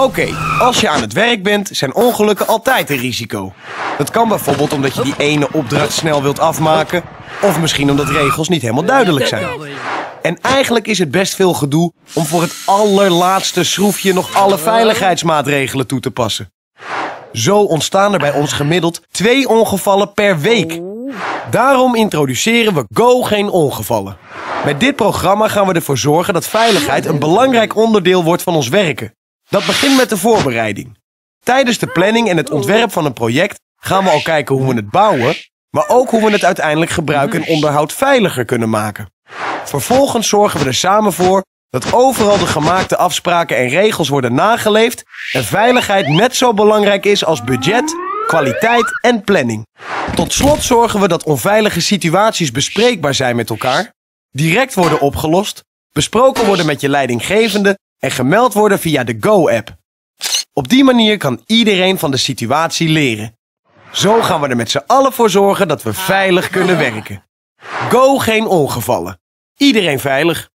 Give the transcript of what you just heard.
Oké, als je aan het werk bent, zijn ongelukken altijd een risico. Dat kan bijvoorbeeld omdat je die ene opdracht snel wilt afmaken, of misschien omdat regels niet helemaal duidelijk zijn. En eigenlijk is het best veel gedoe om voor het allerlaatste schroefje nog alle veiligheidsmaatregelen toe te passen. Zo ontstaan er bij ons gemiddeld twee ongevallen per week. Daarom introduceren we Go Geen Ongevallen. Met dit programma gaan we ervoor zorgen dat veiligheid een belangrijk onderdeel wordt van ons werken. Dat begint met de voorbereiding. Tijdens de planning en het ontwerp van een project gaan we al kijken hoe we het bouwen, maar ook hoe we het uiteindelijk gebruik en onderhoud veiliger kunnen maken. Vervolgens zorgen we er samen voor dat overal de gemaakte afspraken en regels worden nageleefd en veiligheid net zo belangrijk is als budget, kwaliteit en planning. Tot slot zorgen we dat onveilige situaties bespreekbaar zijn met elkaar, direct worden opgelost, besproken worden met je leidinggevende en gemeld worden via de Go-app. Op die manier kan iedereen van de situatie leren. Zo gaan we er met z'n allen voor zorgen dat we veilig kunnen werken. Go geen ongevallen. Iedereen veilig.